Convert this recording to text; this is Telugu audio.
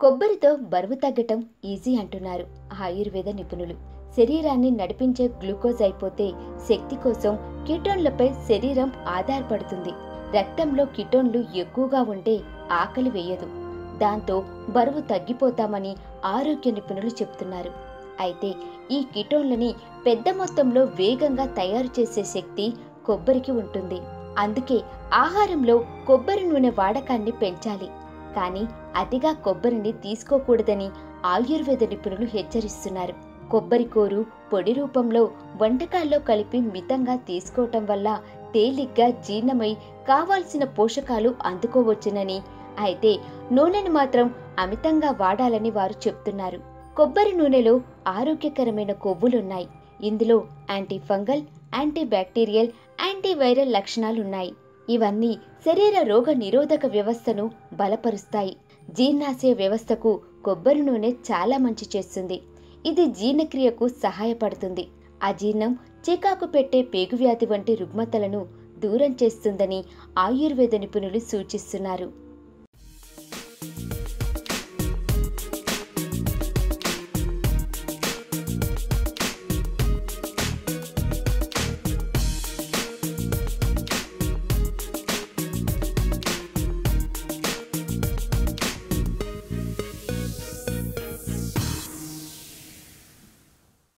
కొబ్బరితో బరువు తగ్గటం ఈజీ అంటున్నారు ఆయుర్వేద నిపుణులు. శరీరాన్ని నడిపించే గ్లూకోజ్ అయిపోతే శక్తి కోసం కిటోన్లపై శరీరం ఆధారపడుతుంది. రక్తంలో కిటోన్లు ఎక్కువగా ఉంటే ఆకలి వేయదు. దాంతో బరువు తగ్గిపోతామని ఆరోగ్య నిపుణులు చెప్తున్నారు. అయితే ఈ కిటోన్లని పెద్ద మొత్తంలో వేగంగా తయారు చేసే శక్తి కొబ్బరికి ఉంటుంది. అందుకే ఆహారంలో కొబ్బరి నూనె వాడకాన్ని పెంచాలి. కానీ అతిగా కొబ్బరిని తీసుకోకూడదని ఆయుర్వేద నిపుణులు హెచ్చరిస్తున్నారు. కొబ్బరి కోరు పొడి రూపంలో వంటకాల్లో కలిపి మితంగా తీసుకోవటం వల్ల తేలిగ్గా జీర్ణమై కావాల్సిన పోషకాలు అందుకోవచ్చునని అయితే నూనెను మాత్రం అమితంగా వాడాలని వారు చెప్తున్నారు. కొబ్బరి నూనెలో ఆరోగ్యకరమైన కొవ్వులున్నాయి. ఇందులో anti fungal anti bacterial antiviral లక్షణాలున్నాయి. ఇవన్నీ శరీర రోగ నిరోధక వ్యవస్థను బలపరుస్తాయి. జీర్ణాశయ వ్యవస్థకు కొబ్బరి నూనె చాలా మంచి చేస్తుంది. ఇది జీర్ణక్రియకు సహాయపడుతుంది. అజీర్ణం చికాకు పెట్టే పేగువ్యాధి వంటి రుగ్మతలను దూరం చేస్తుందని ఆయుర్వేద నిపుణులు సూచిస్తున్నారు.